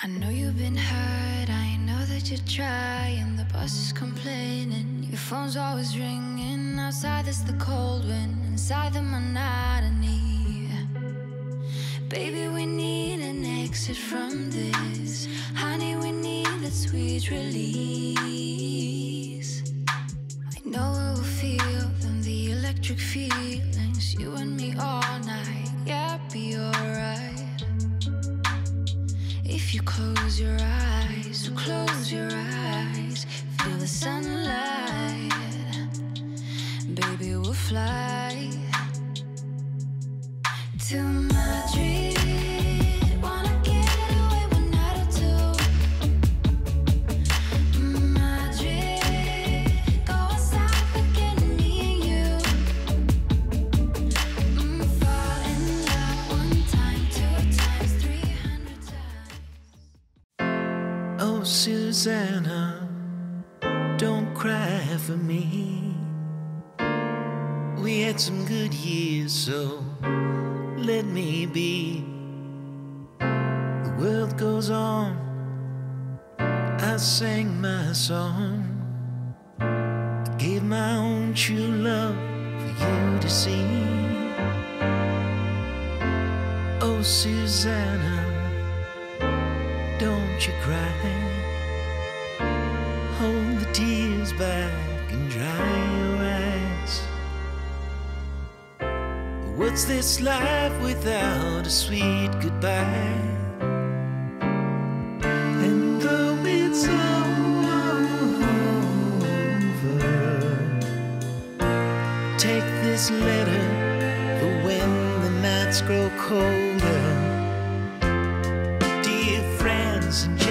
I know you've been hurt, I know that you're trying. The bus is complaining, your phone's always ringing. Outside, it's the cold wind, inside, the monotony. Baby, we need an exit from this. Honey, we need that sweet release. I know it will feel them, the electric feelings. If you close your eyes, close your eyes, feel the sunlight. Baby, we'll fly to my Wanna Susanna, don't cry for me. We had some good years, so let me be. The world goes on. I sang my song. I gave my own true love for you to see. Oh, Susanna, Is this life without a sweet goodbye? And though it's over, take this letter for when the nights grow colder. Dear friends and.